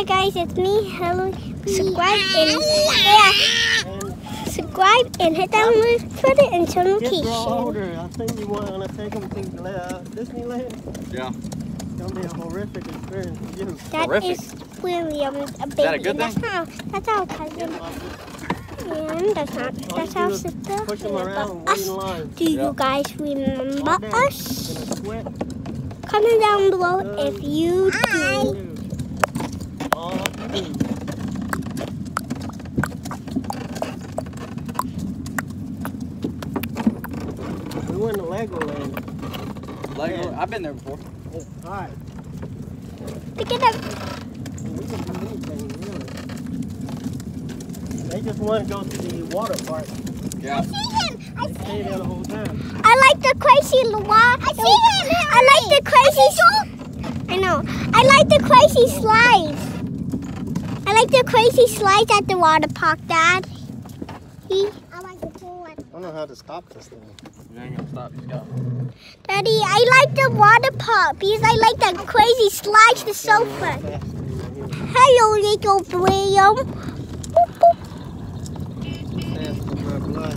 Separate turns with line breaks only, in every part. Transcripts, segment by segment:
Hi guys, it's me, Hello. Subscribe and yeah, subscribe and hit that button and turn
Kids grow
notification.
older. I think you want to take them to uh, Disneyland.
Yeah.
It's gonna be a horrific experience for you.
That
Horrific.
is William, a baby.
that a good
and that's
thing?
how that's our cousin. And that's not
All
that's our
do
sister.
Push them around and
that's
wait in
us.
line.
Do you
Yeah.
guys remember us?
In a sweat.
Comment down below if you do.
All. We went to Legoland.
Lego.
Yeah.
I've been there before.
Oh, all right.
Pick it up.
We can do anything, really. They just want to go to the water park.
Yeah.
see him. I
They stay there the whole time.
I like the crazy Lua. I see him. I like the crazy. I know. I like the crazy slides. I like the crazy slides at the water park, Dad. He. I like the pool one.
I don't know how to stop this thing.
You ain't gonna stop. Just go.
Daddy, I like the water park because I like the crazy slides. They're so fun. Hello, little William. Boop, boop.
Fast with my blood.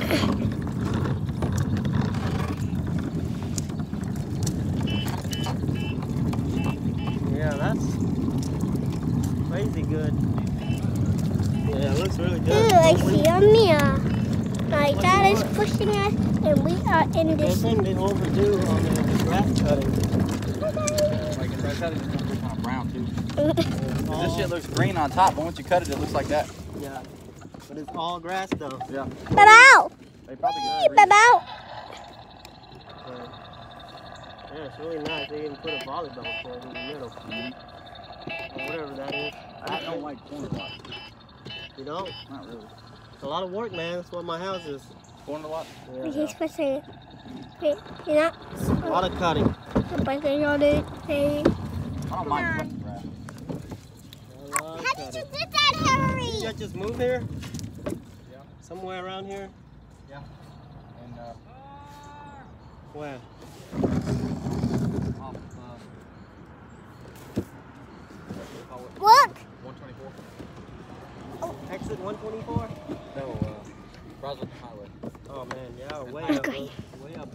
Yeah, that's crazy good. Yeah, it looks really
Ooh,
good.
I see a mirror. My dad is pushing us, and we are in
Good
this.
thing they overdue on the grass cutting.
Like if I cut it, it's gonna be kind of brown too. 'Cause this shit looks green on top, but once you cut it, it looks like that.
Yeah, but it's all grass though.
Yeah.
Babao!
They probably get green.
Babao!
But, yeah, it's really nice. They even put a volleyball court in the middle. Or whatever that is.
I don't like corner lot.
You don't?
Not really.
It's a lot of work, man. That's what my house is.
Corner lot.
Yeah.
He's pushing it. Wait, you're not
A lot of cutting.
pushing on it. Hey.
I don't mind cutting grass.
A lot of
that, Harry?
You just move here?
Yeah.
Somewhere around here? Yeah.
And uh,
Where?
off uh,
Look!
124.
124?
No, uh, Roswell Highway.
Oh man, yeah, way up.
going.
Way up.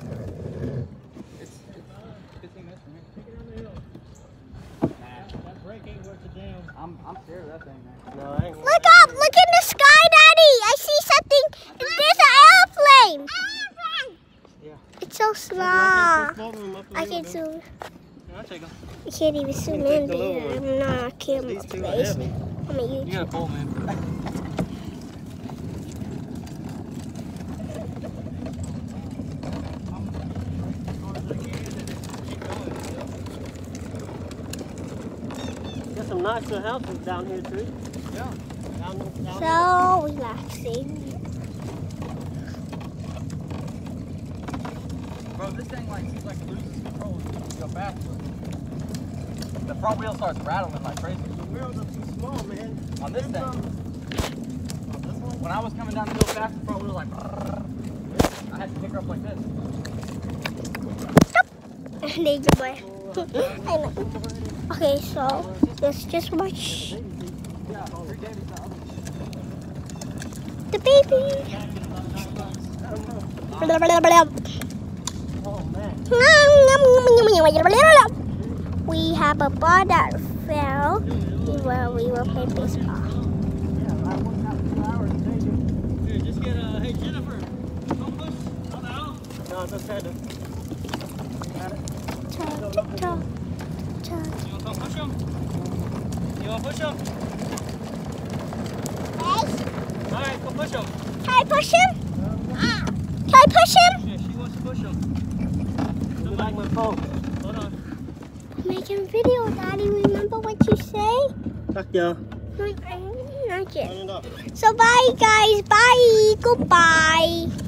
It's, it's 15 minutes from here.
That brake ain't worth a damn.
I'm, I'm scared of that thing, man.
No, I ain't.
Look up! Look in the sky, Daddy! I see something. There's an airplane!
Yeah.
It's so small.
a small room up
I can
man.
zoom.
I'll take 'em.
I can't even zoom in
the
there. I'm not a camera
These
place. I'm a
You gotta pull, man.
Got some nicer houses down here too.
Yeah.
Down, down
So relaxing.
Bro, this thing like seems like it loses control as you go fast. The front wheel starts rattling like crazy.
The wheels are too small, man.
On this thing,
On this one?
when I was coming down the hill fast, the front wheel was like. I had to pick her up like this.
There's your boy. I know. Okay, so let's just watch
the
baby. We have a ball that fell where we will play baseball.
Yeah, I two hours to take it. Here, just get a. Hey Jennifer, don't push. No, just had to. You push him? You him?
Hey,
All right, go push him.
can I push him? Can I push him?
Yeah, she wants to push him. Me like my phone. Hold on.
Making a video, Daddy. Remember what you say?
Tuck ya.
Not, not yet.
Turn it.
So bye, guys. Bye. Goodbye.